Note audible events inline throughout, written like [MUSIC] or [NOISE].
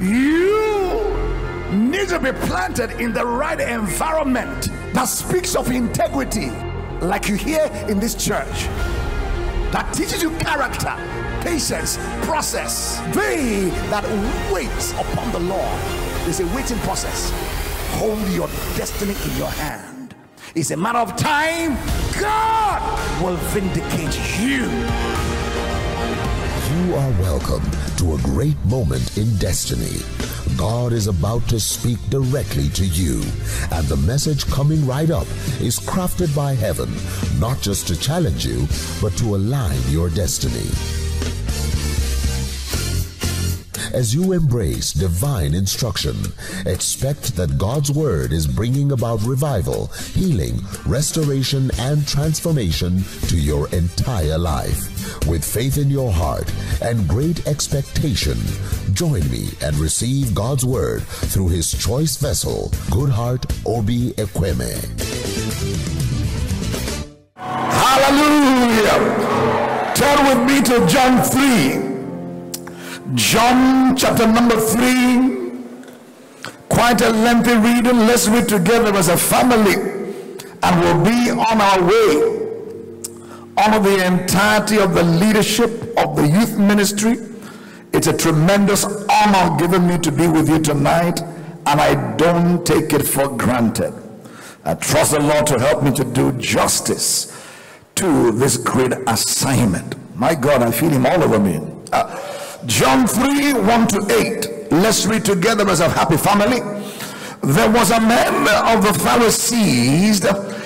You need to be planted in the right environment that speaks of integrity, like you hear in this church, that teaches you character, patience, process. They that wait upon the Lord, there's a waiting process. Hold your destiny in your hand. It's a matter of time. God will vindicate you. You are welcome to a great moment in destiny. God is about to speak directly to you, and the message coming right up is crafted by heaven, not just to challenge you, but to align your destiny. As you embrace divine instruction, expect that God's Word is bringing about revival, healing, restoration, and transformation to your entire life. With faith in your heart and great expectation, join me and receive God's Word through His choice vessel, Goodheart Obi Ekweme. Hallelujah. Turn with me to John 3. John chapter number 3. Quite a lengthy reading. Let's read together as a family and we'll be on our way. Honor the entirety of the leadership of the youth ministry. It's a tremendous honor given me to be with you tonight, and I don't take it for granted. I trust the Lord to help me to do justice to this great assignment. My God, I feel Him all over me. Uh, John 3 1 to 8. Let's read together as a happy family. There was a man of the Pharisees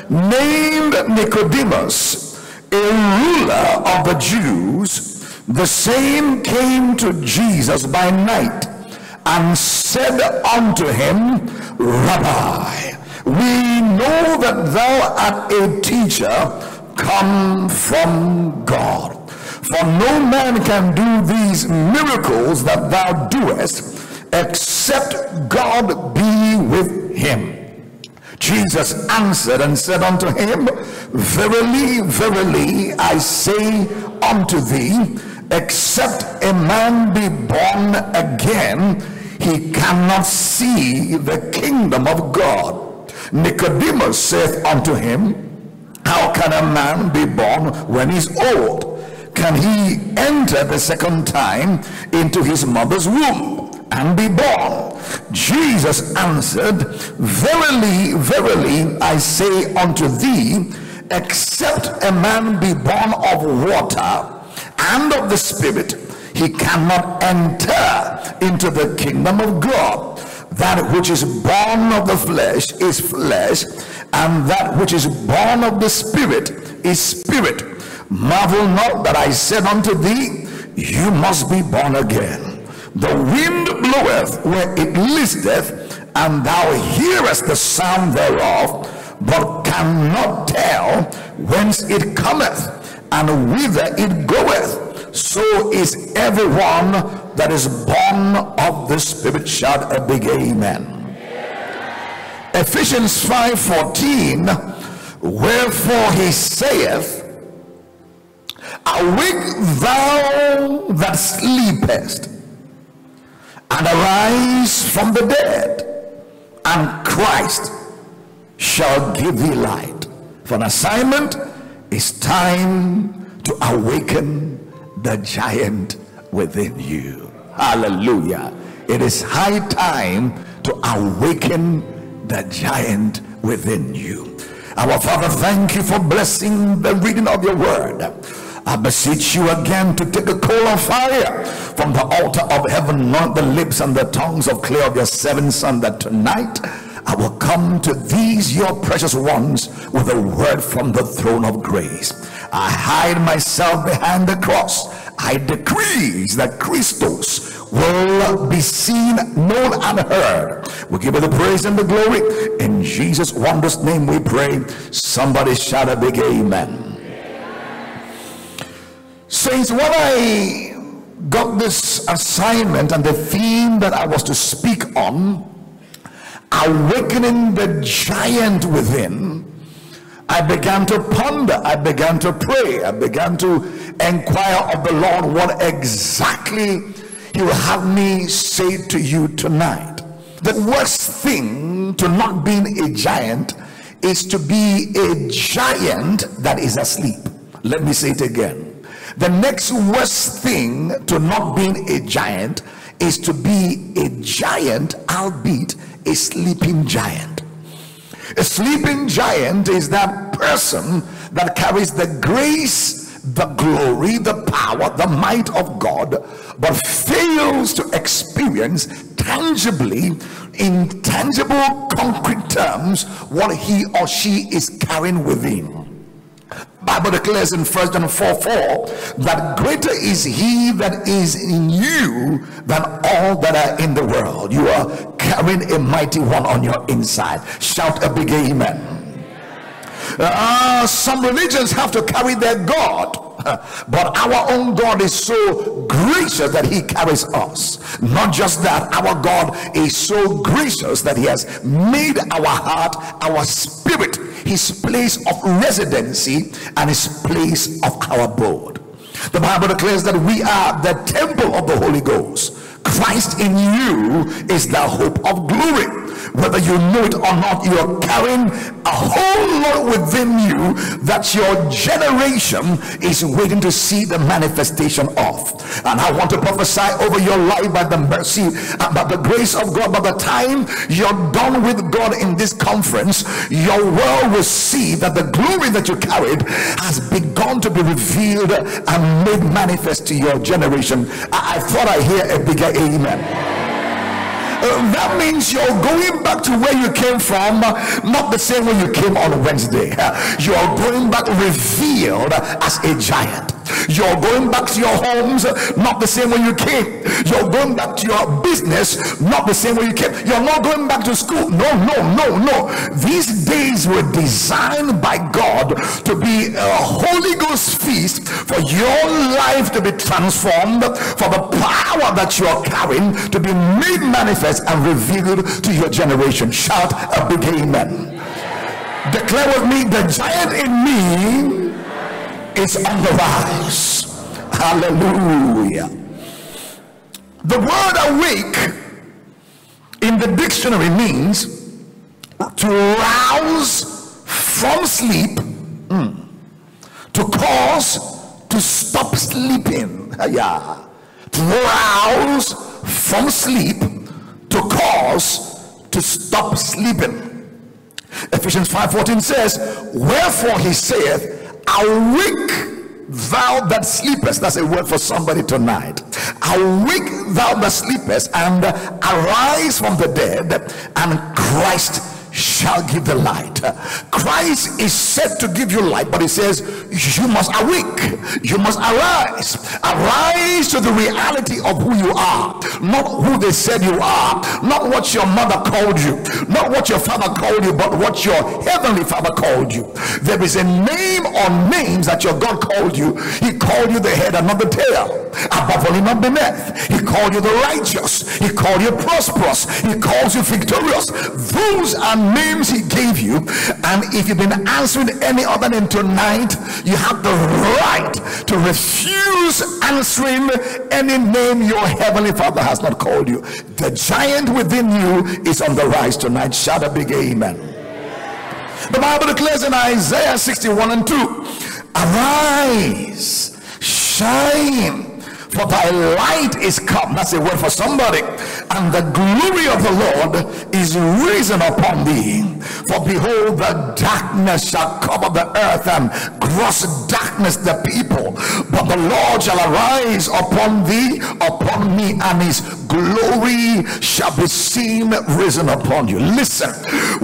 named Nicodemus a ruler of the Jews, the same came to Jesus by night and said unto him, Rabbi, we know that thou art a teacher come from God. For no man can do these miracles that thou doest except God be with him. Jesus answered and said unto him, Verily, verily, I say unto thee, except a man be born again, he cannot see the kingdom of God. Nicodemus saith unto him, How can a man be born when he's old? Can he enter the second time into his mother's womb? and be born. Jesus answered, Verily, verily, I say unto thee, except a man be born of water and of the Spirit, he cannot enter into the kingdom of God. That which is born of the flesh is flesh, and that which is born of the Spirit is spirit. Marvel not that I said unto thee, You must be born again. The wind bloweth where it listeth, and thou hearest the sound thereof, but cannot tell whence it cometh and whither it goeth. So is everyone that is born of the Spirit. Shout a big amen. Ephesians 5:14, wherefore he saith, Awake thou that sleepest and arise from the dead, and Christ shall give thee light. For an assignment is time to awaken the giant within you. Hallelujah. It is high time to awaken the giant within you. Our Father, thank you for blessing the reading of your word. I beseech you again to take a coal of fire from the altar of heaven, not the lips and the tongues of clay of your seven son, that tonight I will come to these your precious ones with a word from the throne of grace. I hide myself behind the cross. I decree that Christos will be seen, known, and heard. We give you the praise and the glory. In Jesus' wondrous name we pray. Somebody shout a big amen. Saints, when I got this assignment and the theme that I was to speak on, awakening the giant within, I began to ponder, I began to pray, I began to inquire of the Lord what exactly He will have me say to you tonight the worst thing to not being a giant is to be a giant that is asleep. Let me say it again. The next worst thing to not being a giant is to be a giant, albeit a sleeping giant. A sleeping giant is that person that carries the grace, the glory, the power, the might of God, but fails to experience tangibly, in tangible, concrete terms, what he or she is carrying within. Bible declares in 1 John 4 4 that greater is he that is in you than all that are in the world. You are carrying a mighty one on your inside. Shout a big amen. Uh, some religions have to carry their God, [LAUGHS] but our own God is so gracious that He carries us. Not just that, our God is so gracious that He has made our heart, our spirit, His place of residency and His place of our abode. The Bible declares that we are the temple of the Holy Ghost. Christ in you is the hope of glory whether you know it or not, you're carrying a whole lot within you that your generation is waiting to see the manifestation of. And I want to prophesy over your life by the mercy and by the grace of God. By the time you're done with God in this conference, your world will see that the glory that you carried has begun to be revealed and made manifest to your generation. I, I thought I hear a bigger amen. Uh, that means you're going back to where you came from, uh, not the same way you came on Wednesday. Uh, you're going back revealed as a giant. You're going back to your homes, uh, not the same way you came. You're going back to your business, not the same way you came. You're not going back to school. No, no, no, no. These days were designed by God to be a Holy Ghost feast for your life to be transformed, for the power that you're carrying to be made manifest and revealed to your generation. Shout a big amen. Declare with me the giant in me is on the rise. Hallelujah. The word awake in the dictionary means to rouse from sleep, mm, to cause to stop sleeping. [LAUGHS] Yeah. To rouse from sleep, to cause to stop sleeping. Ephesians 5:14 says, Wherefore he saith, Awake, thou that sleepest. That's a word for somebody tonight. Awake, thou that sleepest, and arise from the dead, and Christ shall give the light. Christ is said to give you light, but he says you must awake, you must arise, arise to the reality of who you are, not who they said you are, not what your mother called you, not what your father called you, but what your heavenly father called you. There is a name or names that your God called you. He called you the head and not the tail, above only not beneath. He called you the righteous, he called you prosperous, he calls you victorious. Those are names he gave you and if you've been answering any other name tonight you have the right to refuse answering any name your heavenly father has not called you. The giant within you is on the rise tonight. Shout a big amen. The bible declares in isaiah 61 and 2 arise shine for thy light is come. That's a word for somebody. And the glory of the Lord is risen upon thee. For behold, the darkness shall cover the earth and gross darkness the people. But the Lord shall arise upon thee, upon me, and his glory shall be seen risen upon you. Listen,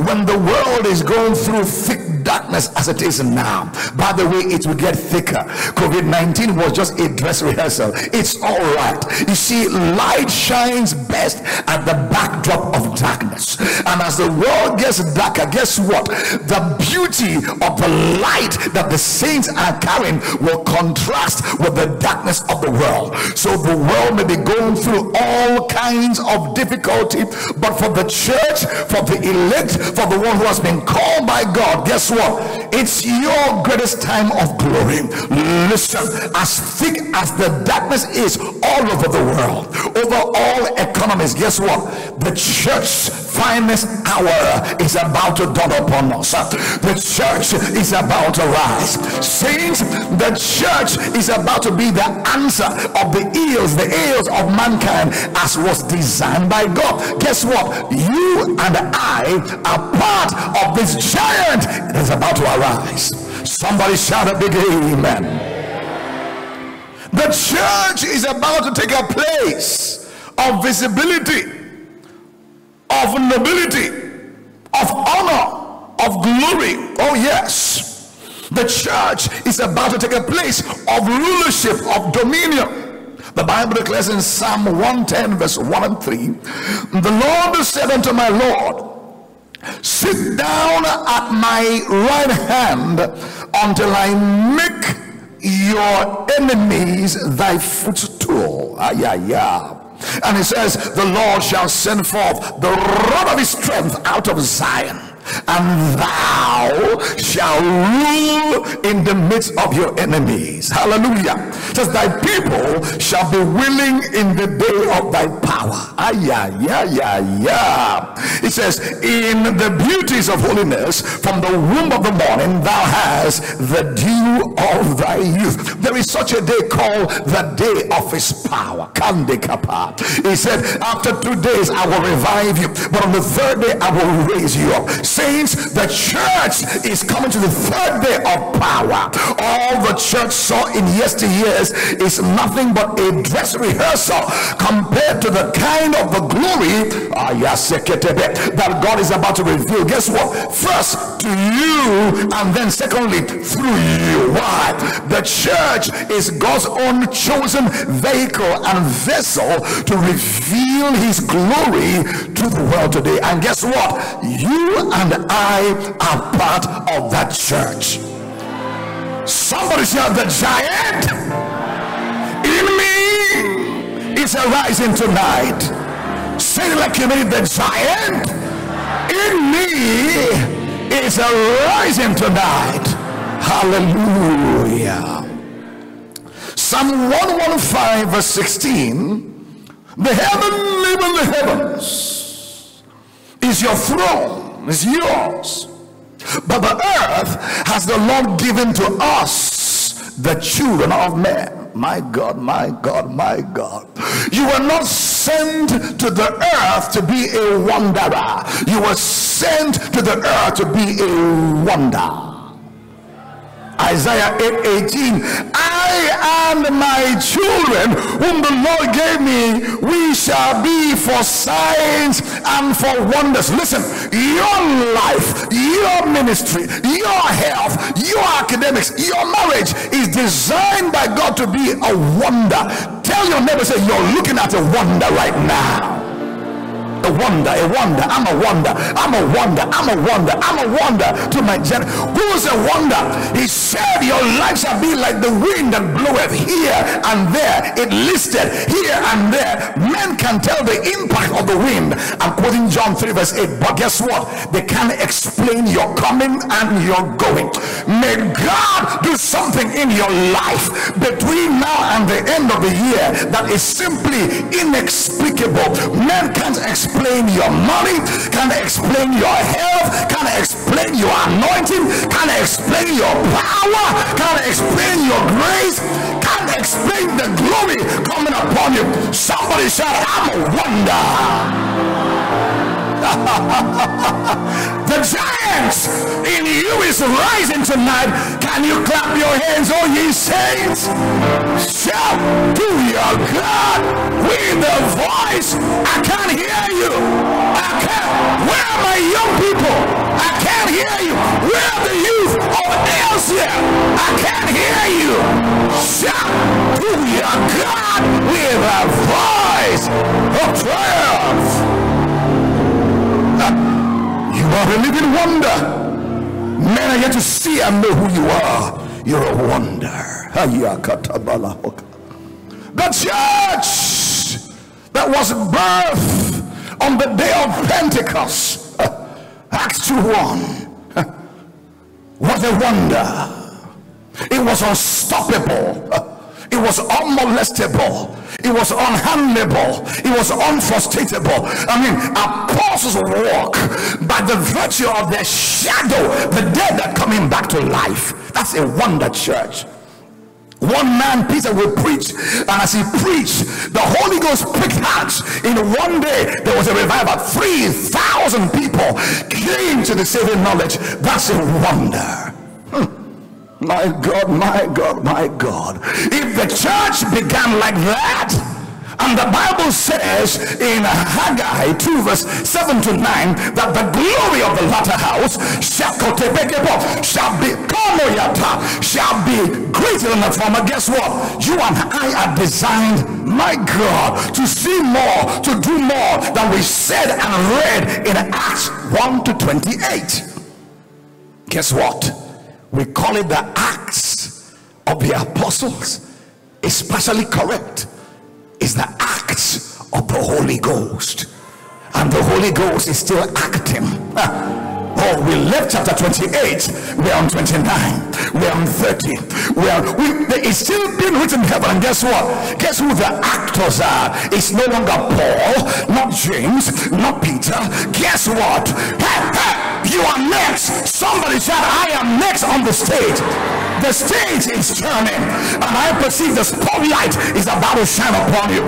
when the world is going through thick darkness as it is now, by the way, it will get thicker. COVID 19 was just a dress rehearsal it's all right. You see, light shines best at the backdrop of darkness. And as the world gets darker, guess what? The beauty of the light that the saints are carrying will contrast with the darkness of the world. So the world may be going through all kinds of difficulty, but for the church, for the elect, for the one who has been called by God, guess what? It's your greatest time of glory. Listen, as thick as the darkness is all over the world, over all economies, guess what? The church's finest hour is about to dawn upon us. The church is about to rise. Saints, the church is about to be the answer of the ills, the ills of mankind as was designed by God. Guess what? You and I are part of this giant is about to arise. Somebody shout a big amen. The church is about to take a place of visibility, of nobility, of honor, of glory. Oh, yes. The church is about to take a place of rulership, of dominion. The Bible declares in Psalm 110, verse 1 and 3 The Lord said unto my Lord, Sit down at my right hand until I make your enemies thy footstool. Ah, yeah, yeah. And it says, The Lord shall send forth the rod of his strength out of Zion and thou shalt rule in the midst of your enemies. Hallelujah. Says thy people shall be willing in the day of thy power. Ah, yeah, yeah, yeah, yeah. It says, in the beauties of holiness, from the womb of the morning, thou hast the dew of thy youth. There is such a day called the day of his power. Kandekapa. He said, after two days I will revive you, but on the third day I will raise you up saints, the church is coming to the third day of power. All the church saw in yesteryears is nothing but a dress rehearsal compared to the kind of the glory that God is about to reveal. Guess what? First to you, and then secondly through you. Why? The church is God's own chosen vehicle and vessel to reveal his glory to the world today. And guess what? You and and I are part of that church. Somebody shout the giant in me is arising tonight. Say like you mean the giant in me is arising tonight. Hallelujah. Psalm 115 verse 16 the heaven even the heavens is your throne is yours. But the earth has the Lord given to us, the children of men. My God, my God, my God. You were not sent to the earth to be a wanderer. You were sent to the earth to be a wonder. Isaiah 8 18. I and my children, whom the Lord gave me, we shall be for signs and for wonders. Listen, your life, your ministry, your health, your academics, your marriage is designed by God to be a wonder. Tell your neighbor, say, You're looking at a wonder right now a wonder, a wonder. I'm a wonder. I'm a wonder. I'm a wonder. I'm a wonder to my gen. Who's a wonder? He said, Your life shall be like the wind that bloweth here and there. It listed here and there. Men can tell the impact of the wind. I'm quoting John 3, verse 8. But guess what? They can't explain your coming and your going. May God do something in your life between now and the end of the year that is simply inexplicable. Men can't explain explain your money, can explain your health, can explain your anointing, can explain your power, can explain your grace, can explain the glory coming upon you. Somebody shout, I'm a wonder. [LAUGHS] the giants in you is rising tonight. Can you clap your hands, oh ye saints? Shout to your God with the voice. I can't hear you. I can't. Where are my young people? I can't hear you. Where are the youth of Asia? I can't hear you. Shout to your God with a voice of triumph. A living wonder. Men are here to see and know who you are. You're a wonder. The church that was birthed on the day of Pentecost. [LAUGHS] Acts 2 1. [LAUGHS] was a wonder. It was unstoppable. [LAUGHS] It was unmolestable. It was unhandleable. It was unfrustatable. I mean, apostles walk by the virtue of their shadow, the dead are coming back to life. That's a wonder, church. One man, Peter, will preach, and as he preached, the Holy Ghost pricked hearts. In one day, there was a revival. 3,000 people came to the saving knowledge. That's a wonder. My God, my God, my God. If the church began like that, and the Bible says in Haggai 2 verse 7 to 9 that the glory of the latter house shall shall be oh, shall be greater than the former. Guess what? You and I are designed, my God, to see more, to do more than we said and read in Acts 1 to 28. Guess what? We call it the Acts of the Apostles, especially correct is the acts of the Holy Ghost. And the Holy Ghost is still acting. Oh, we left chapter 28. We're on 29. We're on 30. We're we, it's still being written in heaven. And guess what? Guess who the actors are? It's no longer Paul, not James, not Peter. Guess what? Hey, hey, you are next. Somebody said, I am next on the stage the stage is turning and I perceive the spotlight is about to shine upon you.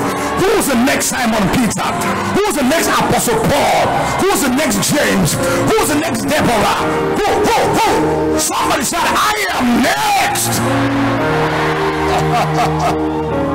Who's the next Simon Peter? Who's the next Apostle Paul? Who's the next James? Who's the next Deborah? Who, who, who? Somebody said, I am next. [LAUGHS]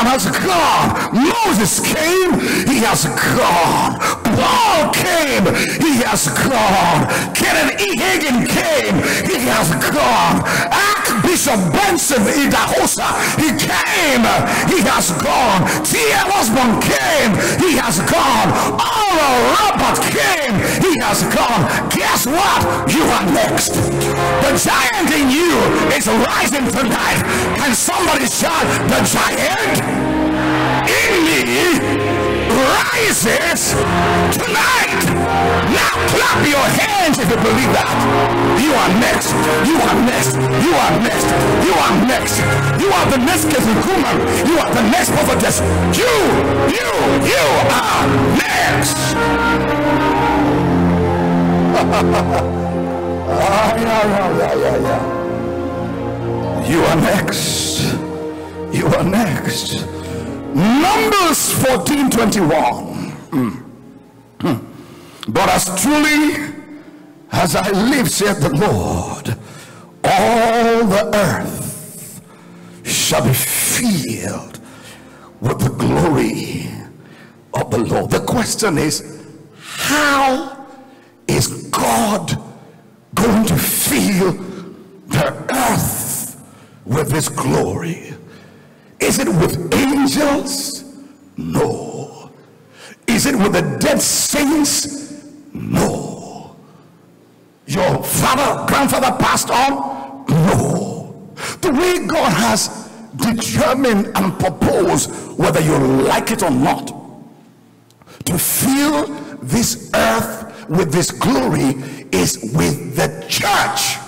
Abraham has gone. Moses came, he has gone. Paul came, he has gone. Kenneth E. Came, he has gone. Archbishop Benson Idahosa, he came, he has gone. T.L. Osborn came, he has gone. Oral Robert came, he has gone. Guess what? You are next. The giant in you is rising tonight. Can somebody shout the giant? In me rises tonight. Now clap your hands if you believe that. You are next. You are next. You are next. You are next. You are the next Kuhlman. You are the next prophetess. You, you, you are next. ah, yeah, yeah, yeah, yeah. You are next. You are next. Numbers 14 21. Mm. Mm. But as truly as I live, saith the Lord, all the earth shall be filled with the glory of the Lord. The question is, how is God going to fill the earth with his glory? Is it with angels? No. Is it with the dead saints? No. Your father, grandfather passed on? No. The way God has determined and proposed, whether you like it or not, to fill this earth with this glory is with the church.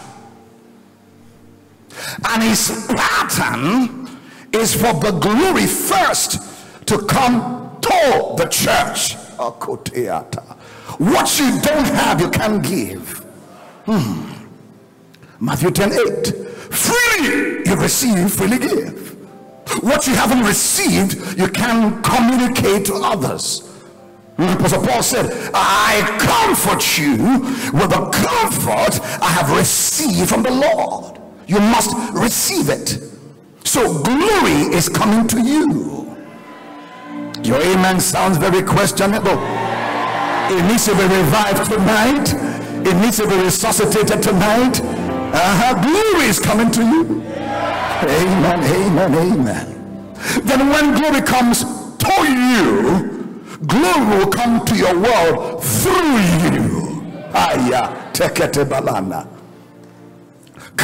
And his pattern is for the glory first to come to the church. What you don't have, you can't give. Hmm. Matthew 10 8. Freely you receive, freely give. What you haven't received, you can communicate to others. Hmm. Apostle Paul said, I comfort you with the comfort I have received from the Lord. You must receive it. So glory is coming to you. Your amen sounds very questionable. It needs to be revived tonight. It needs to be resuscitated tonight. Uh-huh. Glory is coming to you. Amen, amen, amen. Then when glory comes to you, glory will come to your world through you. Aya, tekete balana.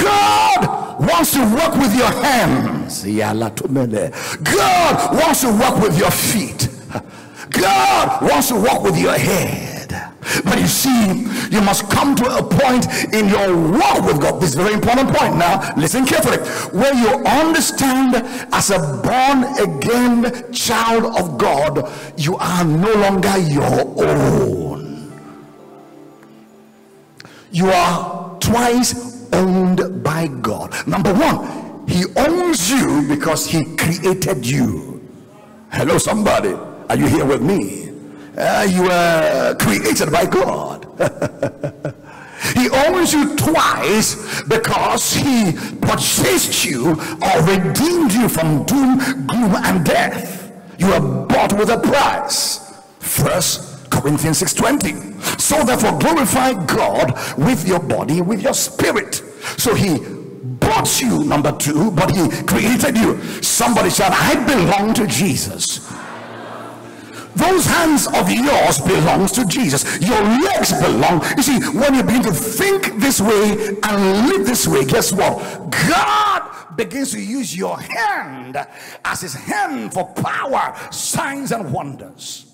God wants to work with your hands. God wants to work with your feet. God wants to work with your head. But you see, you must come to a point in your walk with God. This is a very important point. Now, listen carefully. Where you understand as a born again child of God, you are no longer your own. You are twice owned by God. Number one, He owns you because He created you. Hello, somebody. Are you here with me? Uh, you were created by God. [LAUGHS] he owns you twice because he purchased you or redeemed you from doom, gloom, and death. You are bought with a price. First Corinthians 6:20. So therefore glorify God with your body, with your spirit. So he bought you, number two, but he created you. Somebody said, I belong to Jesus those hands of yours belongs to jesus your legs belong you see when you begin to think this way and live this way guess what god begins to use your hand as his hand for power signs and wonders.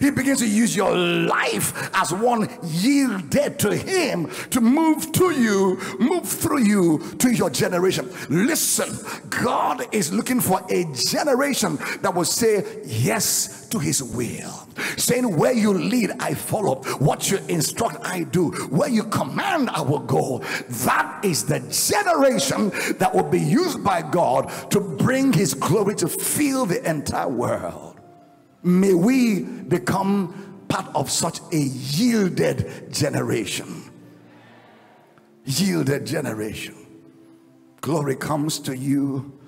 He begins to use your life as one yielded to Him to move to you, move through you to your generation. Listen, God is looking for a generation that will say yes to His will. Saying, Where you lead, I follow. What you instruct, I do. Where you command, I will go. That is the generation that will be used by God to bring His glory to fill the entire world. May we become part of such a yielded generation. Yielded generation. Glory comes to you,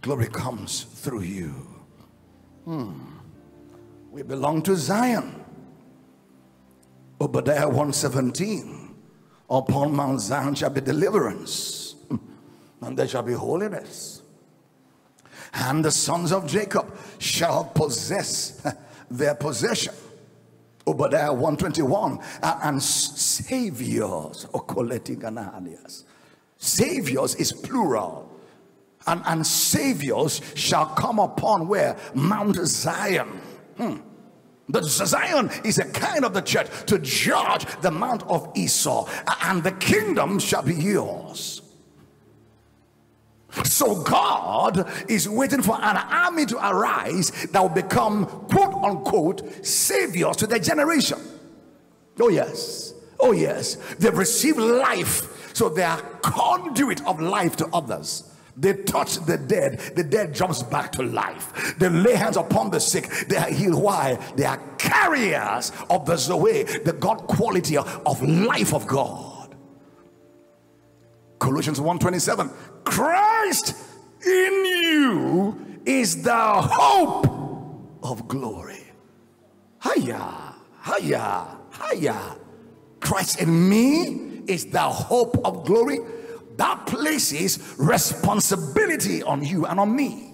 glory comes through you. Hmm. We belong to Zion. Obadiah 117. Upon Mount Zion shall be deliverance, [LAUGHS] and there shall be holiness and the sons of Jacob shall possess [LAUGHS] their possession. Obadiah 121 and saviors [LAUGHS] saviors is plural and, and saviors shall come upon where Mount Zion hmm. The Zion is a kind of the church to judge the mount of Esau, and the kingdom shall be yours. So God is waiting for an army to arise that will become quote unquote saviors to their generation. Oh, yes. Oh, yes. They've received life, so they are conduit of life to others. They touch the dead, the dead jumps back to life. They lay hands upon the sick, they are healed. Why? They are carriers of the Zoe, the God quality of life of God. Colossians 1:27 Christ in you is the hope of glory. Hiya, hiya, hiya. Christ in me is the hope of glory. That places responsibility on you and on me.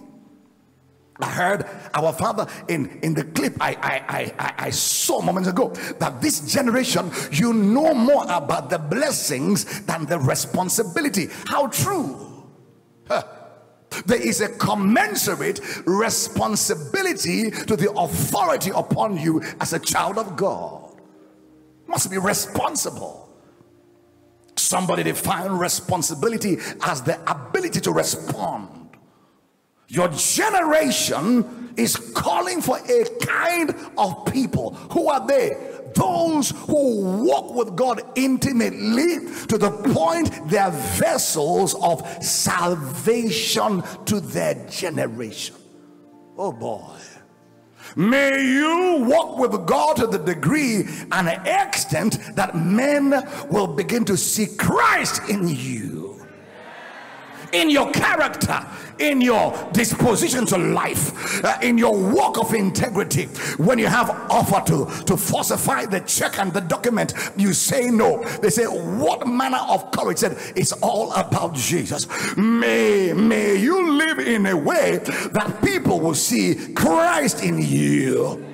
I heard our father in, in the clip I, I, I, I saw moments ago that this generation, you know more about the blessings than the responsibility. How true. There is a commensurate responsibility to the authority upon you as a child of God. Must be responsible. Somebody define responsibility as the ability to respond your generation is calling for a kind of people. Who are they? Those who walk with God intimately to the point they are vessels of salvation to their generation. Oh boy. May you walk with God to the degree and extent that men will begin to see Christ in you, in your character, in your disposition to life, uh, in your walk of integrity. When you have offer to, to falsify the check and the document, you say no. They say, What manner of courage? Said it's all about Jesus. May, may you live in a way that people will see Christ in you.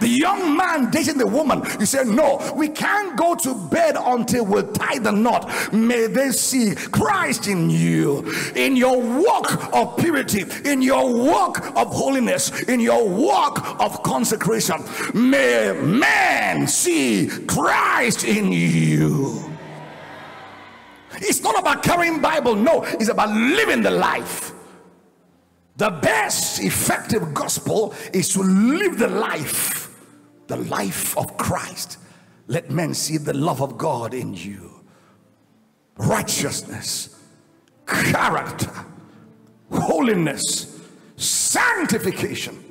The young man dating the woman, you say, No, we can't go to bed until we tie the knot. May they see Christ in you, in your walk of purity, in your walk of holiness, in your walk of consecration. May men see Christ in you. It's not about carrying Bible, no, it's about living the life. The best effective gospel is to live the life, the life of Christ. Let men see the love of God in you, righteousness, character, holiness, sanctification,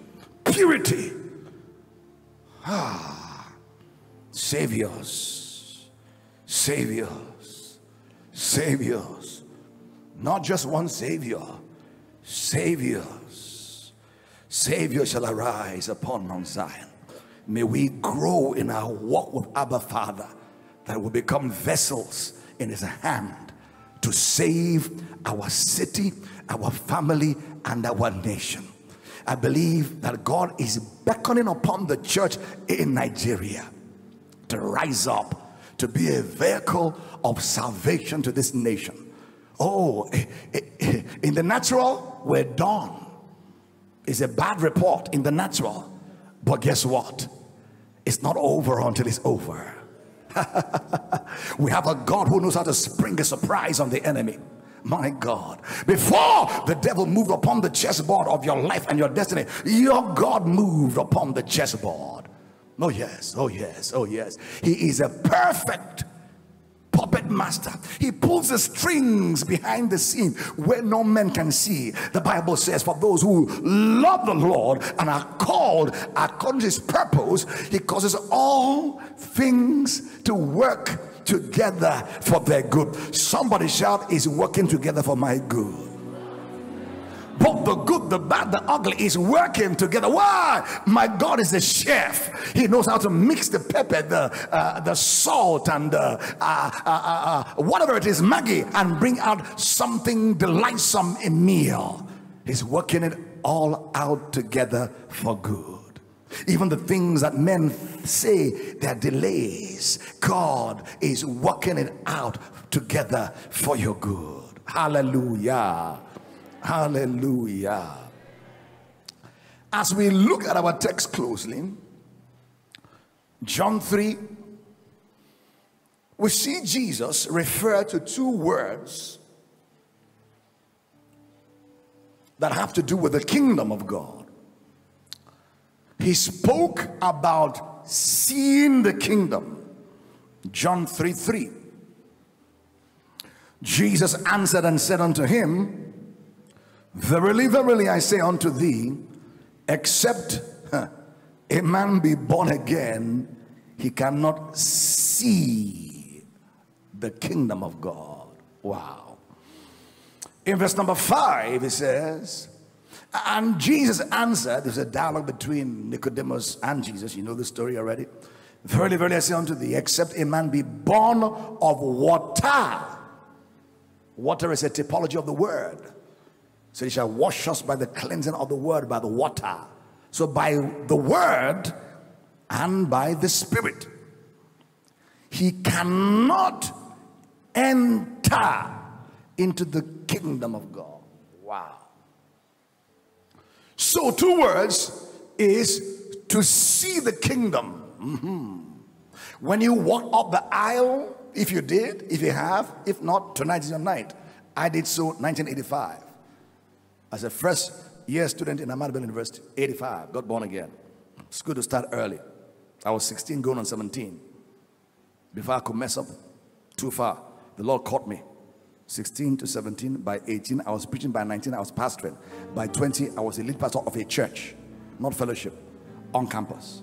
purity. Ah, saviors, saviors, saviors. Not just one savior saviors. Savior shall arise upon Mount Zion. May we grow in our walk with Abba Father that we become vessels in his hand to save our city, our family, and our nation. I believe that God is beckoning upon the church in Nigeria to rise up to be a vehicle of salvation to this nation. Oh, eh, eh, eh, in the natural, we're done. It's a bad report in the natural. But guess what? It's not over until it's over. [LAUGHS] we have a God who knows how to spring a surprise on the enemy. My God. Before the devil moved upon the chessboard of your life and your destiny, your God moved upon the chessboard. Oh, yes. Oh, yes. Oh, yes. He is a perfect master. He pulls the strings behind the scene where no man can see. The Bible says, For those who love the Lord and are called according to his purpose, he causes all things to work together for their good. Somebody shout, Is working together for my good both the good, the bad, the ugly is working together. Why? My God is a chef. He knows how to mix the pepper, the uh, the salt, and uh, uh, uh, uh whatever it is, Maggi, and bring out something delightsome in meal. He's working it all out together for good. Even the things that men say they're delays, God is working it out together for your good. Hallelujah. Hallelujah. As we look at our text closely, John 3, we see Jesus refer to two words that have to do with the kingdom of God. He spoke about seeing the kingdom. John 3 3. Jesus answered and said unto him, Verily, verily, I say unto thee, except a man be born again, he cannot see the kingdom of God. Wow. In verse number five, it says, and Jesus answered, there's a dialogue between Nicodemus and Jesus. You know the story already. Verily, verily, I say unto thee, except a man be born of water. Water is a typology of the word. So he shall wash us by the cleansing of the word, by the water. So by the word and by the spirit. He cannot enter into the kingdom of God. Wow. So, two words is to see the kingdom. Mm-hmm. When you walk up the aisle, if you did, if you have, if not, tonight is your night. I did so 1985 as a first year student in Bello University, 85, got born again. It's good to start early. I was 16 going on 17. Before I could mess up too far, the Lord caught me. 16 to 17, by 18, I was preaching, by 19, I was pastoring. By 20, I was a lead pastor of a church, not fellowship, on campus.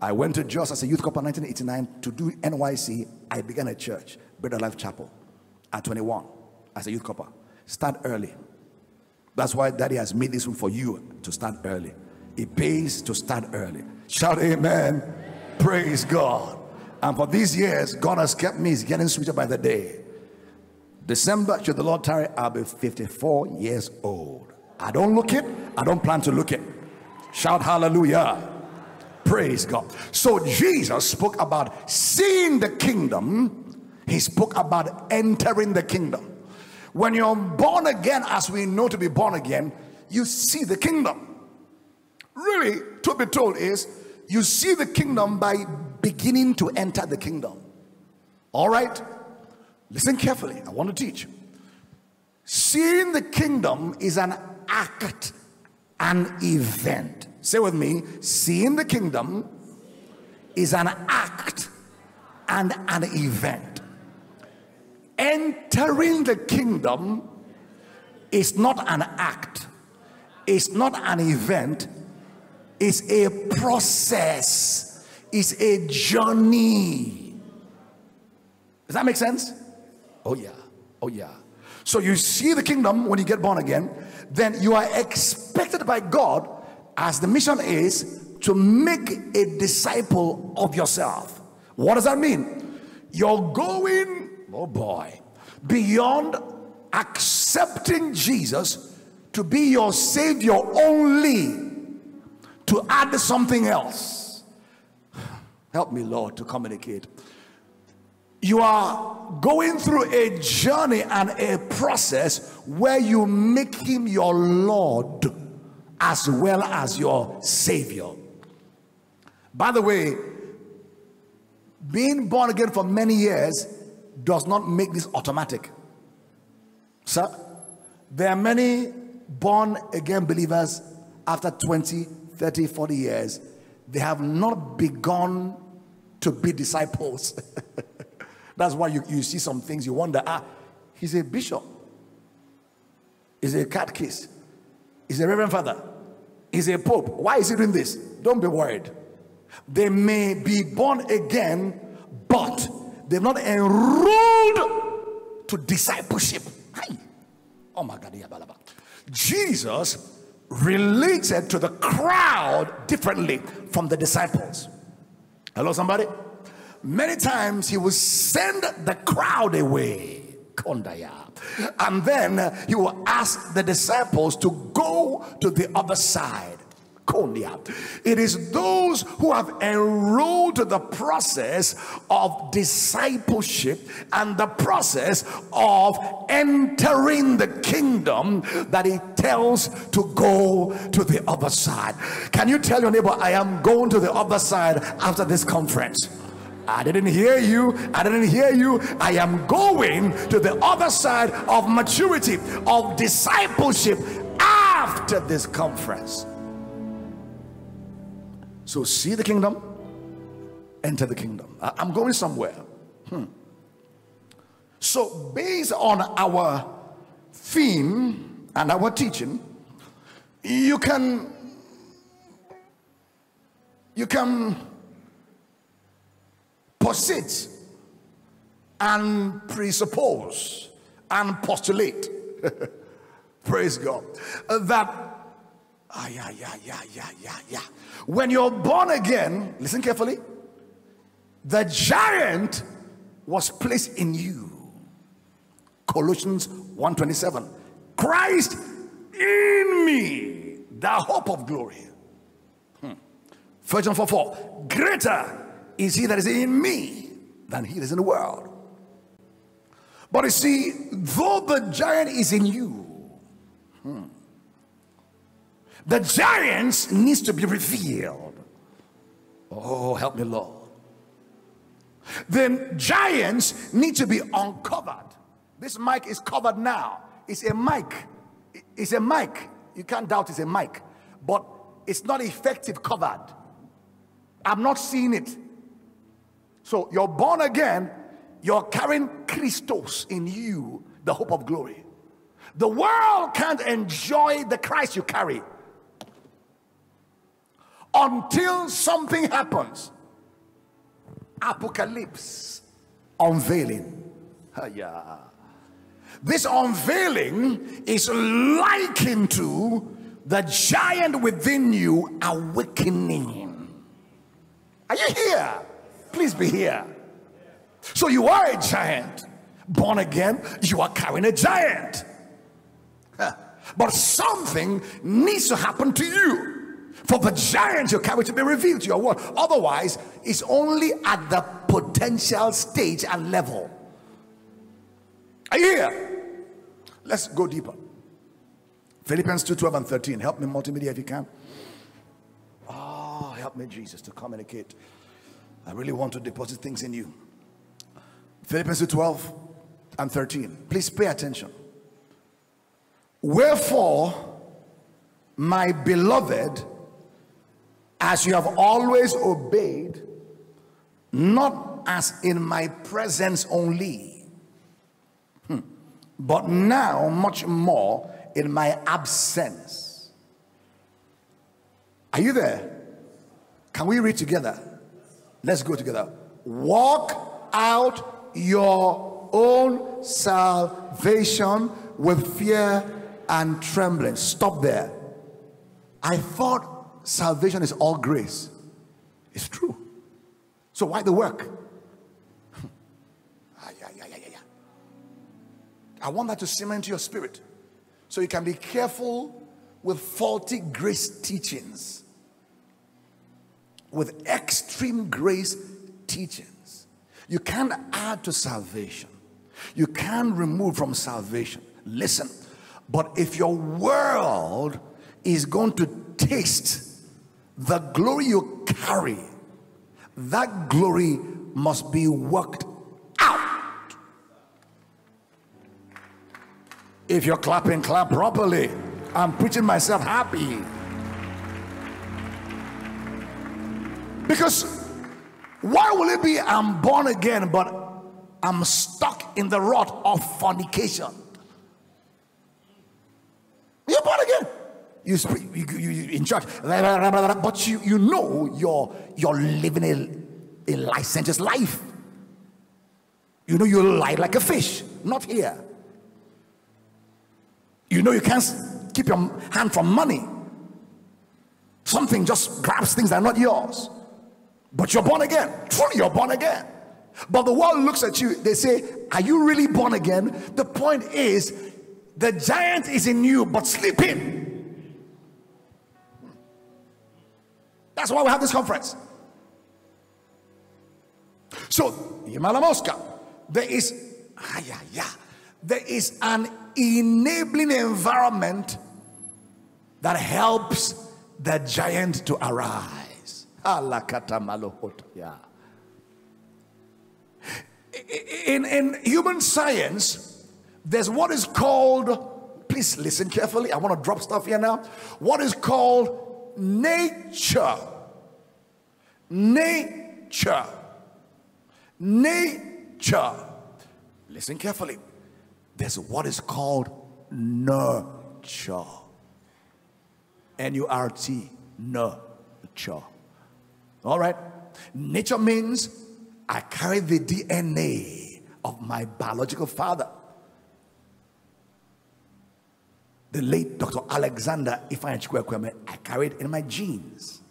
I went to Jos as a youth corps in 1989 to do NYSC. I began a church, of Life Chapel, at 21 as a youth corps. Start early. That's why daddy has made this room for you to start early. It pays to start early. Shout amen. Praise God. And for these years, God has kept me. It's getting sweeter by the day. December, should the Lord tarry, I'll be 54 years old. I don't look it. I don't plan to look it. Shout hallelujah. Praise God. So Jesus spoke about seeing the kingdom, he spoke about entering the kingdom. When you're born again, as we know to be born again, you see the kingdom. Really, to be told is you see the kingdom by beginning to enter the kingdom. All right? Listen carefully. I want to teach. Seeing the kingdom is an act, an event. Say with me, seeing the kingdom is an act and an event. Entering the kingdom is not an act, it's not an event, it's a process, it's a journey. Does that make sense? Oh, yeah. Oh, yeah. So you see the kingdom when you get born again, then you are expected by God, as the mission is, to make a disciple of yourself. What does that mean? You're going, oh boy, beyond accepting Jesus to be your savior only to add something else. Help me, Lord, to communicate. You are going through a journey and a process where you make him your Lord as well as your Savior. By the way, being born again for many years does not make this automatic. Sir, there are many born again believers after 20, 30, 40 years, they have not begun to be disciples. [LAUGHS] That's why you, you see some things you wonder ah, he's a bishop, he's a catechist, he's a reverend father, he's a pope. Why is he doing this? Don't be worried. They may be born again, but they've not enrolled to discipleship. Hi. Oh my God. Jesus related to the crowd differently from the disciples. Hello, somebody? Many times he will send the crowd away. Kondaya. And then he will ask the disciples to go to the other side. It is those who have enrolled the process of discipleship and the process of entering the kingdom that he tells to go to the other side. Can you tell your neighbor, I am going to the other side after this conference? I didn't hear you. I didn't hear you. I am going to the other side of maturity, of discipleship after this conference. So see the kingdom, enter the kingdom. I'm going somewhere. Hmm. So, based on our theme and our teaching, you can you can posit and presuppose and postulate. [LAUGHS] Praise God. That Ah, yeah, yeah, yeah, yeah, yeah, yeah. When you're born again, listen carefully. The giant was placed in you. Colossians 1:27. Christ in me, the hope of glory. Hmm. First John 4, 4. Greater is he that is in me than he that is in the world. But you see, though the giant is in you, the giants needs to be revealed. Oh, help me, Lord. Then giants need to be uncovered. This mic is covered now. It's a mic. It's a mic. You can't doubt it's a mic. But it's not effective covered. I'm not seeing it. So you're born again. You're carrying Christos in you, the hope of glory. The world can't enjoy the Christ you carry until something happens. Apocalypse, unveiling. Yeah. This unveiling is likened to the giant within you awakening. Are you here? Please be here. So you are a giant. Born again, you are carrying a giant. But something needs to happen to you for the giant you carry to be revealed to your world. Otherwise, it's only at the potential stage and level. Are you here? Let's go deeper. Philippians 2 12 and 13. Help me, multimedia, if you can. Oh, help me, Jesus, to communicate. I really want to deposit things in you. Philippians 2 12 and 13. Please pay attention. Wherefore, my beloved, as you have always obeyed, not as in my presence only, hmm, but now much more in my absence. Are you there? Can we read together? Let's go together. Walk out your own salvation with fear and trembling. Stop there. I thought salvation is all grace. It's true. So why the work? [LAUGHS] I want that to simmer into your spirit so you can be careful with faulty grace teachings, with extreme grace teachings. You can't add to salvation, you can remove from salvation. Listen, but if your world is going to taste the glory you carry, that glory must be worked out. If you're clapping, clap properly. I'm preaching myself happy. Because why will it be I'm born again, but I'm stuck in the rut of fornication? You're born again. You you, you in church, but you, you know you're, you're living a, a licentious life. You know you lie like a fish, not here. You know you can't keep your hand from money. Something just grabs things that are not yours. But you're born again. Truly, you're born again. But the world looks at you, they say, Are you really born again? The point is, the giant is in you, but sleeping. That's why we have this conference. So, Yamalamoska, there is, ah, yeah, yeah, there is an enabling environment that helps the giant to arise. In, in human science, there's what is called, please listen carefully. I want to drop stuff here now. What is called nature. Nature. Nature. Listen carefully. There's what is called nurture. N U R T, nurture. All right. Nature means I carry the DNA of my biological father. the late Dr. Alexander Ifeanyi I carried in my genes.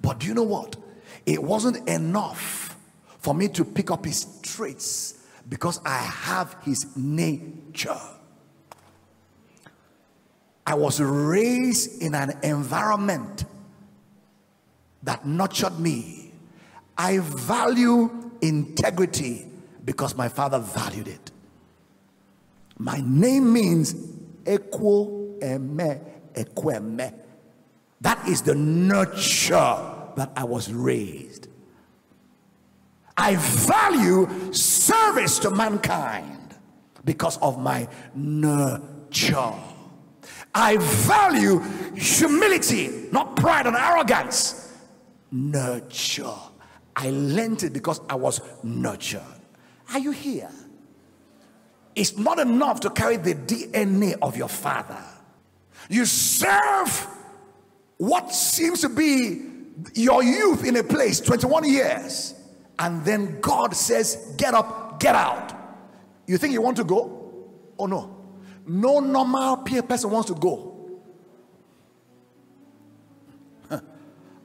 But do you know what? It wasn't enough for me to pick up his traits because I have his nature. I was raised in an environment that nurtured me. I value integrity because my father valued it. My name means Equo eme equeme. That is the nurture that I was raised. I value service to mankind because of my nurture. I value humility, not pride and arrogance. Nurture. I learned it because I was nurtured. Are you here? It's not enough to carry the DNA of your father. You serve what seems to be your youth in a place, 21 years, and then God says, Get up, get out. You think you want to go? Oh no. No normal peer person wants to go. [LAUGHS]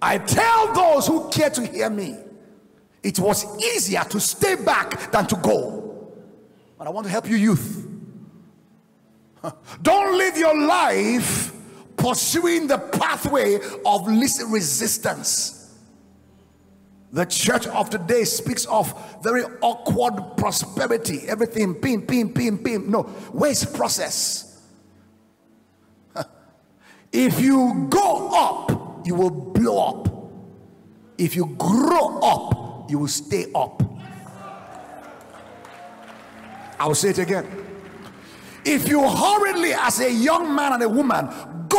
I tell those who care to hear me, it was easier to stay back than to go. But I want to help you, youth. [LAUGHS] Don't live your life pursuing the pathway of least resistance. The church of today speaks of very awkward prosperity, everything pim, pim, pim, pim. No, where's process? [LAUGHS] If you go up, you will blow up. If you grow up, you will stay up. I will say it again. If you hurriedly, as a young man and a woman,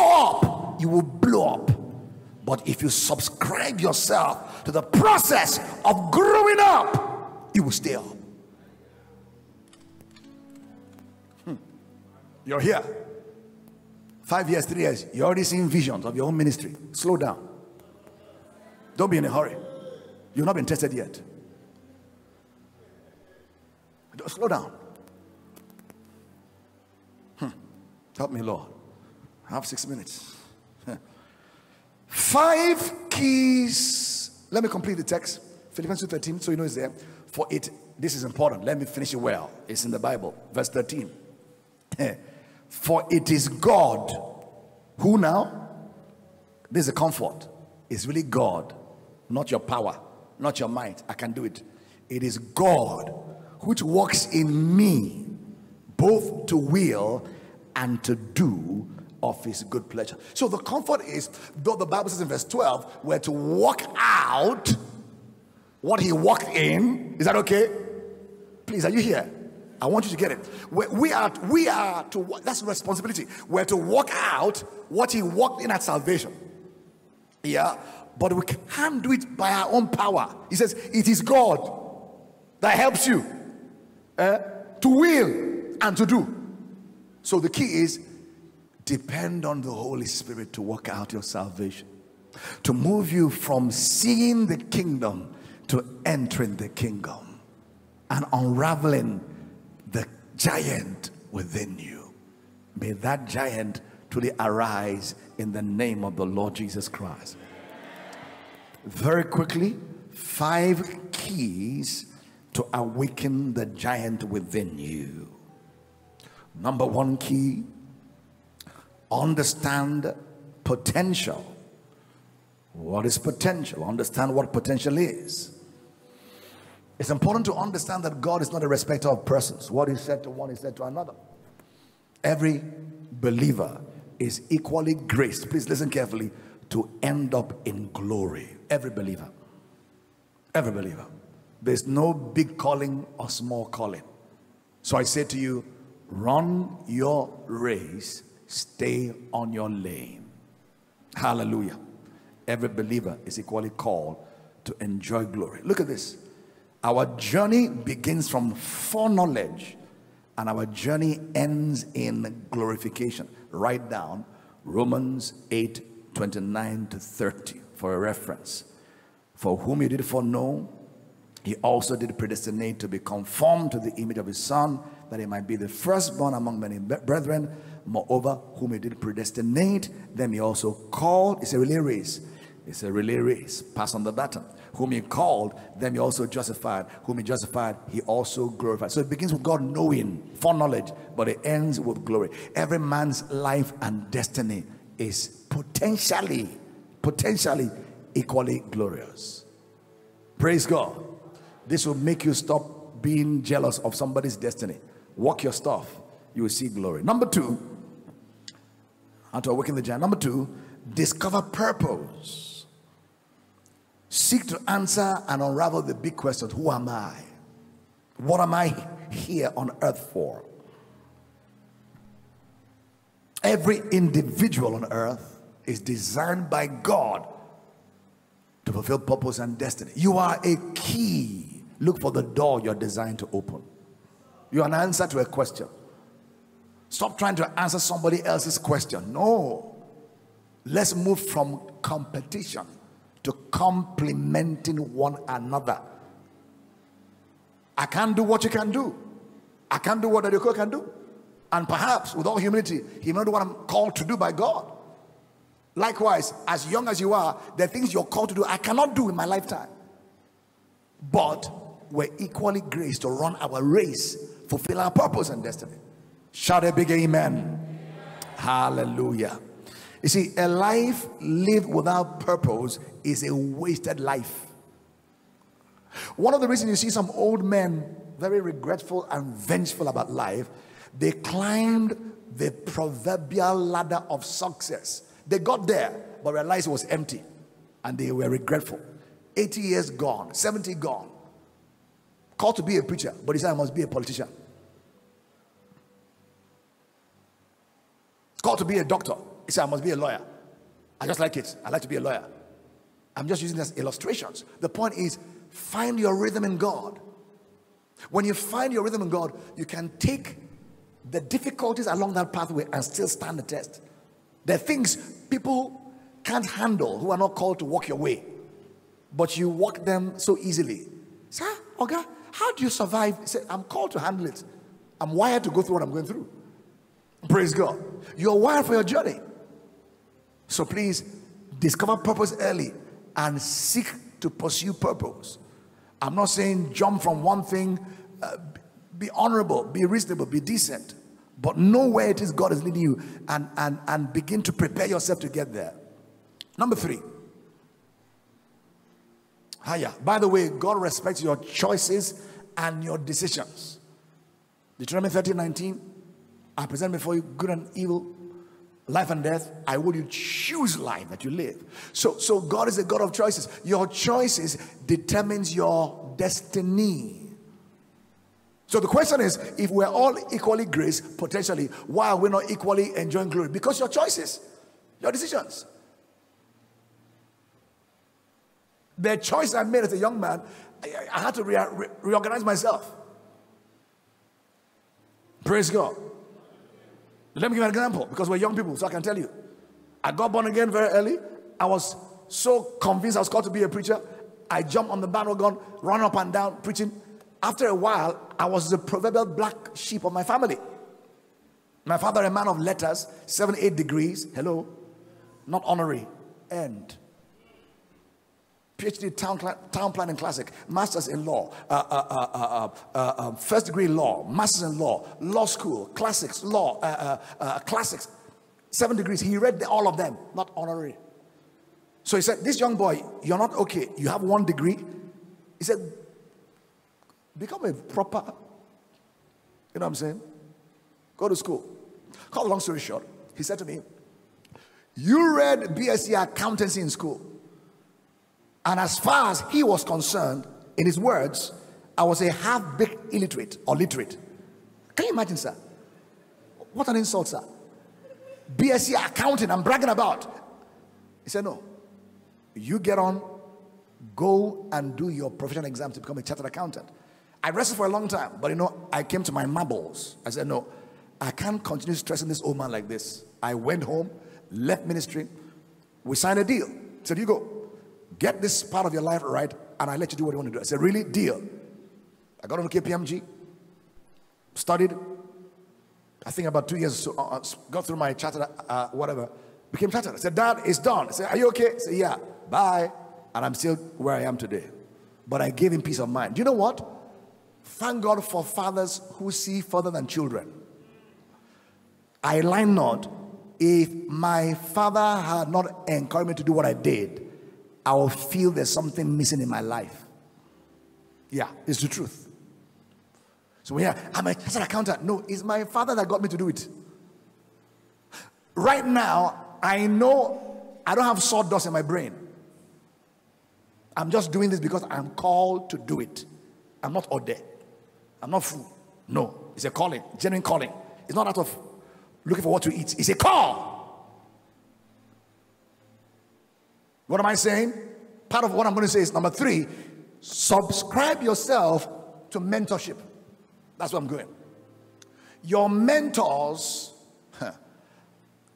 go up, you will blow up. But if you subscribe yourself to the process of growing up, you will stay up. Hmm. You're here. Five years, three years, you're already seeing visions of your own ministry. Slow down. Don't be in a hurry. You've not been tested yet. Slow down. Hmm. Help me, Lord. I have six minutes. [LAUGHS] Five keys. Let me complete the text. Philippians 2:13, so you know it's there. For it, this is important. Let me finish it well. It's in the Bible. Verse 13. [LAUGHS] For it is God who now, this is a comfort, it's really God, not your power, not your might. I can do it. It is God which works in me both to will and to do of his good pleasure. So the comfort is, though the Bible says in verse 12, we're to walk out what he walked in. Is that okay? Please, are you here? I want you to get it. We are, we are to, that's responsibility. We're to walk out what he walked in at salvation. Yeah. But we can't do it by our own power. He says, it is God that helps you uh, to will and to do. So the key is depend on the Holy Spirit to work out your salvation, to move you from seeing the kingdom to entering the kingdom and unraveling the giant within you. May that giant truly arise in the name of the Lord Jesus Christ. Very quickly, five keys to awaken the giant within you. Number one key understand potential. What is potential? Understand what potential is. It's important to understand that God is not a respecter of persons. What He said to one, He said to another. Every believer is equally graced, please listen carefully, to end up in glory. Every believer. Every believer. There's no big calling or small calling. So I say to you, run your race, stay on your lane. Hallelujah. Every believer is equally called to enjoy glory. Look at this. Our journey begins from foreknowledge and our journey ends in glorification. Write down Romans 8 29 to 30 for a reference. For whom he did foreknow, he also did predestinate to be conformed to the image of his son, that he might be the firstborn among many brethren. Moreover, whom he did predestinate, them he also called. It's a relay race. It's a relay race. Pass on the baton. Whom he called, them he also justified. Whom he justified, he also glorified. So it begins with God knowing, foreknowledge, but it ends with glory. Every man's life and destiny is potentially, potentially equally glorious. Praise God. This will make you stop being jealous of somebody's destiny. Walk your stuff, you will see glory. Number two, how to awaken the giant. Number two, discover purpose. Seek to answer and unravel the big question Who am I? What am I here on earth for? Every individual on earth is designed by God to fulfill purpose and destiny. You are a key. Look for the door you're designed to open. You're an answer to a question. Stop trying to answer somebody else's question. No. Let's move from competition to complementing one another. I can't do what you can do. I can't do what Adeko can do. And perhaps, with all humility, he may do what I'm called to do by God. Likewise, as young as you are, the things you're called to do I cannot do in my lifetime. But we're equally graced to run our race, fulfill our purpose and destiny. Shout a big amen. amen. Hallelujah. You see, a life lived without purpose is a wasted life. One of the reasons you see some old men very regretful and vengeful about life, they climbed the proverbial ladder of success. They got there, but realized it was empty and they were regretful. 80 years gone, 70 gone. Called to be a preacher, but he said, I must be a politician. Called to be a doctor. He said, I must be a lawyer. I just like it. I like to be a lawyer. I'm just using this as illustrations. The point is, find your rhythm in God. When you find your rhythm in God, you can take the difficulties along that pathway and still stand the test. There are things people can't handle who are not called to walk your way, but you walk them so easily. Sir, Oga, how do you survive? I'm called to handle it. I'm wired to go through what I'm going through. Praise God. You're wired for your journey. So please discover purpose early and seek to pursue purpose. I'm not saying jump from one thing, uh, be honorable, be reasonable, be decent, but know where it is God is leading you and, and, and begin to prepare yourself to get there. Number three. Higher. By the way, God respects your choices and your decisions. Deuteronomy 13 19. I present before you good and evil, life and death. I will you choose life that you live. So, so God is a God of choices. Your choices determines your destiny. So the question is, if we're all equally grace, potentially, why are we not equally enjoying glory? Because your choices, your decisions. The choice I made as a young man, I, I had to re- re- reorganize myself. Praise God. Let me give an example because we're young people, so I can tell you. I got born again very early. I was so convinced I was called to be a preacher. I jumped on the bandwagon, ran up and down preaching. After a while, I was the proverbial black sheep of my family. My father, a man of letters, seven, eight degrees. Hello, not honorary. End. PhD town, town planning classic, masters in law, uh uh uh, uh, uh, uh, first degree law, masters in law, law school, classics, law, classics, seven degrees. He read all of them, not honorary. So he said, This young boy, you're not okay. You have one degree. He said, Become a proper, you know what I'm saying? Go to school. Cut long story short, he said to me, You read BSc accountancy in school. And as far as he was concerned, in his words, I was a half baked illiterate or literate. Can you imagine, sir? What an insult, sir. BSc accounting, I'm bragging about. He said, No. You get on, go and do your professional exam to become a chartered accountant. I wrestled for a long time, but you know, I came to my marbles. I said, No, I can't continue stressing this old man like this. I went home, left ministry. We signed a deal. Said, You go. Get this part of your life right, and I let you do what you want to do. I said, Really? Deal. I got on KPMG, studied, I think about two years, so, uh, uh got through my charter, uh, whatever, became chartered. I said, Dad, it's done. I said, Are you okay? I said, Yeah, bye. And I'm still where I am today. But I gave him peace of mind. Do you know what? Thank God for fathers who see further than children. I lie not. If my father had not encouraged me to do what I did, I will feel there's something missing in my life. Yeah, it's the truth. So yeah, I'm a an accountant. No, it's my father that got me to do it. Right now, I know I don't have sawdust in my brain. I'm just doing this because I'm called to do it. I'm not order. I'm not fool. No, it's a calling, genuine calling. It's not out of looking for what to eat. It's a call. What am I saying? Part of what I'm going to say is number three subscribe yourself to mentorship. That's what I'm going. Your mentors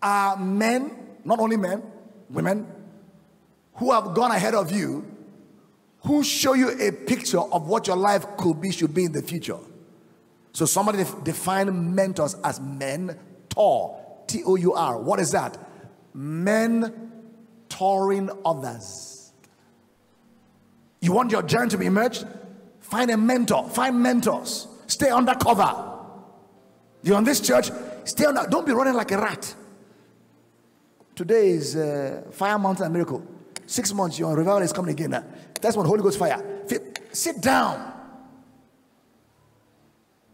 are men, not only men, women, who have gone ahead of you, who show you a picture of what your life could be, should be in the future. So somebody define mentors as men, Tor, T O U R. What is that? Men mentoring others. You want your journey to be emerged? Find a mentor, find mentors, stay undercover. You're on this church, stay under, don't be running like a rat. Today is uh, Fire Mountain and Miracle. Six months, your revival is coming again. That's when Holy Ghost fire. Sit down.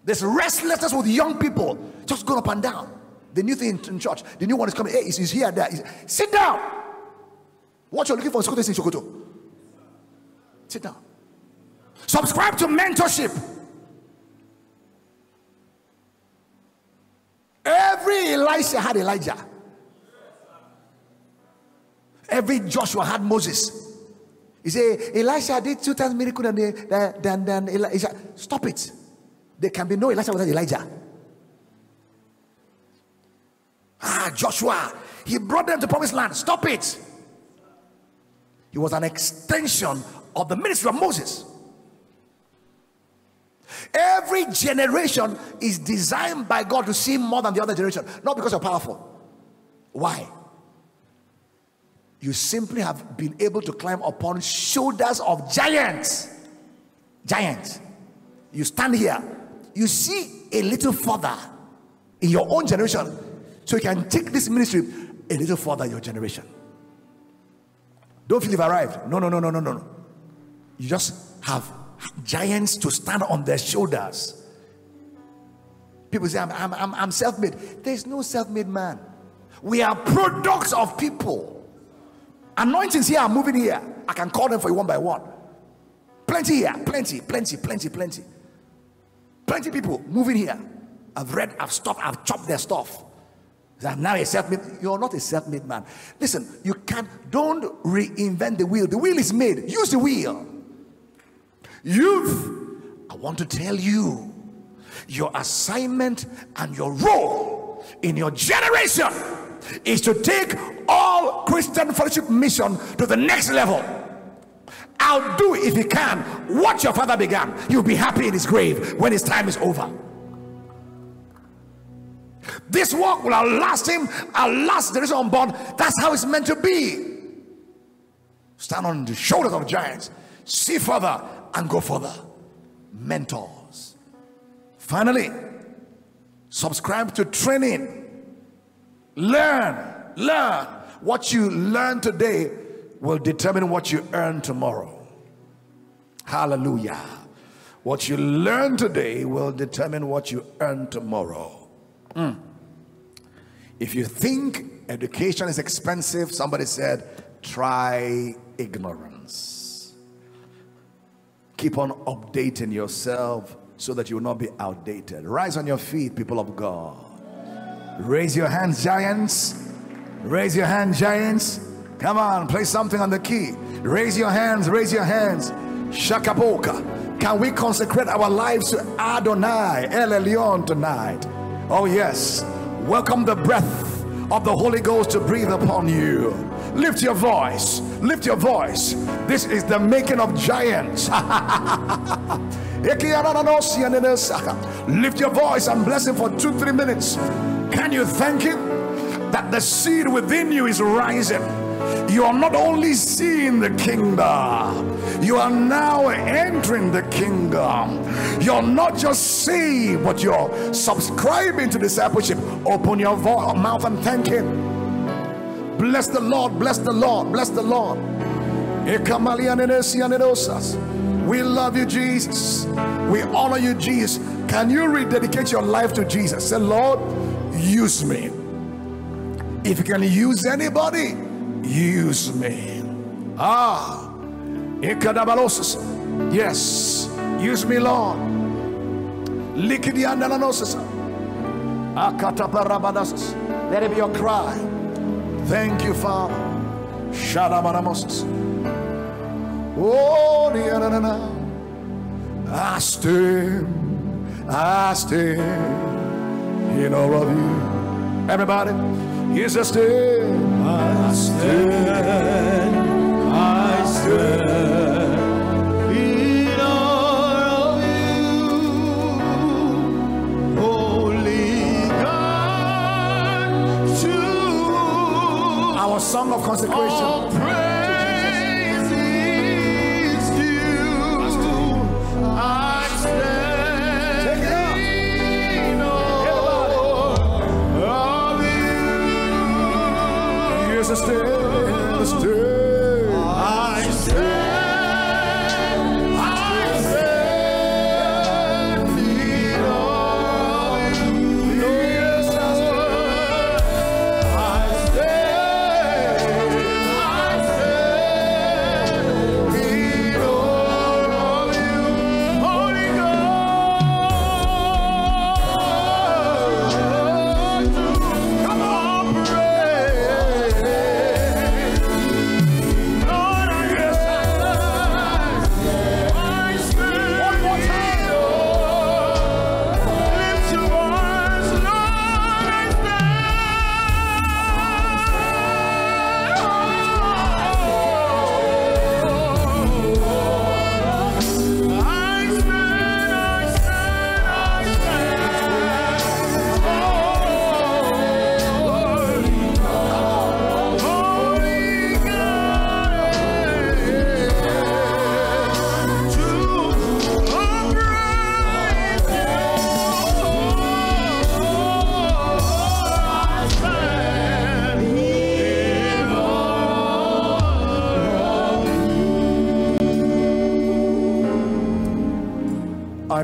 There's restlessness with young people just going up and down. The new thing in church, the new one is coming. Hey, he's, here, there. He's, sit down. What you're looking for is in Sokoto. Sit down. Subscribe to mentorship. Every Elisha had Elijah. Every Joshua had Moses. He said, Elisha did two times miracle than, than, than Elijah. Stop it. There can be no Elisha without Elijah. Ah, Joshua, he brought them to promised land. Stop it. He was an extension of the ministry of Moses. Every generation is designed by God to see more than the other generation, not because you're powerful. Why? You simply have been able to climb upon shoulders of giants. Giants. You stand here, you see a little further in your own generation, so you can take this ministry a little further in your generation. Don't feel you've arrived. No, no, no, no, no, no. You just have giants to stand on their shoulders. People say, I'm, I'm, I'm, I'm self made. There's no self made man. We are products of people. Anointings here are moving here. I can call them for you one by one. Plenty here, plenty, plenty, plenty, plenty. Plenty people moving here. I've read, I've stopped, I've chopped their stuff. That now a self-made. You're not a self-made man. Listen, you can't. Don't reinvent the wheel. The wheel is made. Use the wheel. Youth, I want to tell you, your assignment and your role in your generation is to take all Christian fellowship mission to the next level. I'll do if you can what your father began. You'll be happy in his grave when his time is over. This work will outlast him, outlast the on unborn. That's how it's meant to be. Stand on the shoulders of giants, see further, and go further. Mentors. Finally, subscribe to training Learn, learn. What you learn today will determine what you earn tomorrow. Hallelujah. What you learn today will determine what you earn tomorrow. Mm. If you think education is expensive, somebody said, try ignorance. Keep on updating yourself so that you will not be outdated. Rise on your feet, people of God. Raise your hands, giants. Raise your hand, giants. Come on, play something on the key. Raise your hands, raise your hands. Shakaboka. Can we consecrate our lives to Adonai, El Elyon tonight? Oh, yes. Welcome the breath of the Holy Ghost to breathe upon you. Lift your voice. Lift your voice. This is the making of giants. [LAUGHS] Lift your voice and bless him for two, three minutes. Can you thank him that the seed within you is rising? You are not only seeing the kingdom, you are now entering the kingdom. You're not just saved, but you're subscribing to discipleship. Open your mouth and thank him. Bless the Lord, bless the Lord, bless the Lord. We love you, Jesus. We honor you, Jesus. Can you rededicate your life to Jesus? Say, Lord, use me. If you can use anybody, use me. Ah, yes, use me, Lord. Let it be your cry. Thank you, Father. Shadabaramosis. Oh, I stand, I stand in awe of you. Everybody, here's a stand. I stand, I stand in awe of you, holy God. To our song of consecration.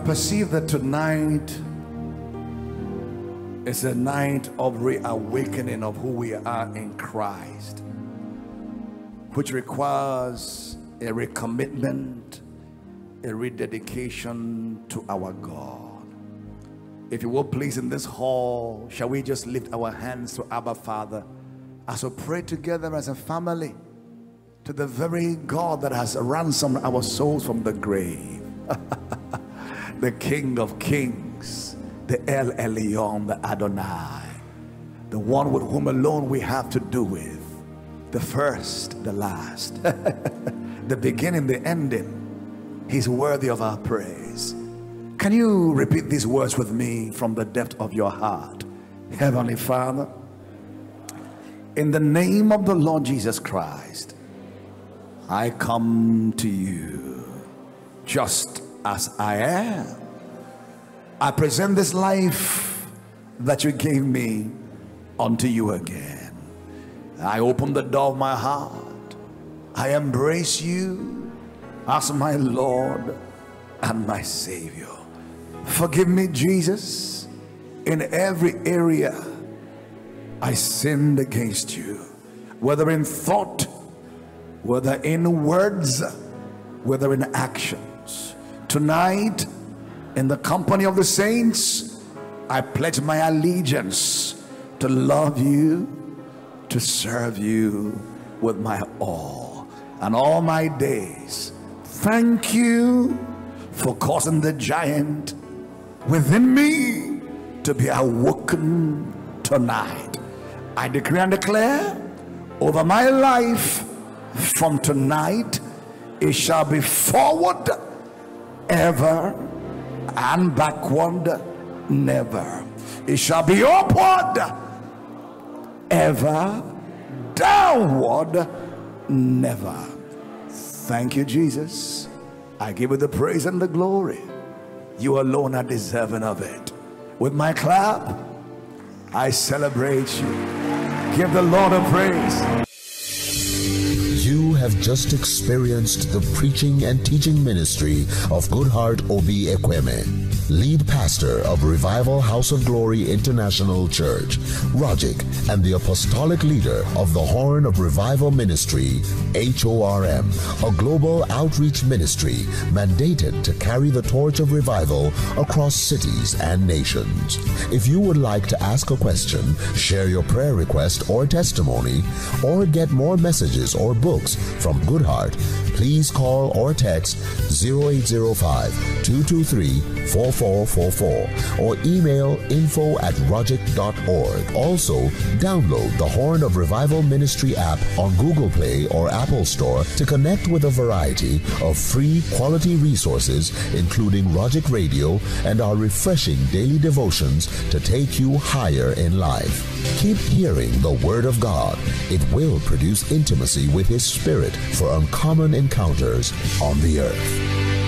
Perceive that tonight is a night of reawakening of who we are in Christ, which requires a recommitment, a rededication to our God. If you will please in this hall, shall we just lift our hands to Abba Father as we pray together as a family to the very God that has ransomed our souls from the grave, [LAUGHS] the King of Kings, the El Elyon, the Adonai, the one with whom alone we have to do with, the first, the last, [LAUGHS] the beginning, the ending. He's worthy of our praise. Can you repeat these words with me from the depth of your heart? Heavenly Father, in the name of the Lord Jesus Christ, I come to you just as I am. I present this life that you gave me unto you again. I open the door of my heart. I embrace you as my Lord and my Savior. Forgive me, Jesus, in every area I sinned against you, whether in thought, whether in words, whether in actions. Tonight, in the company of the saints, I pledge my allegiance to love you, to serve you with my all and all my days. Thank you for causing the giant within me to be awoken tonight. I decree and declare over my life from tonight, it shall be forward ever and backward never. It shall be upward ever, downward never. Thank you, Jesus. I give you the praise and the glory. You alone are deserving of it. With my clap, I celebrate you. Give the Lord a praise. Have just experienced the preaching and teaching ministry of Goodheart Obi Ekweme, lead pastor of Revival House of Glory International Church, Rogic, and the apostolic leader of the Horn of Revival Ministry, HORM, a global outreach ministry mandated to carry the torch of revival across cities and nations. If you would like to ask a question, share your prayer request or testimony, or get more messages or books from Goodheart, please call or text 0805 223 4444 or email info at rogic.org. Also, download the Horn of Revival Ministry app on Google Play or Apple Store to connect with a variety of free quality resources, including Rogic Radio and our refreshing daily devotions to take you higher in life. Keep hearing the Word of God. It will produce intimacy with His Spirit for uncommon encounters on the earth.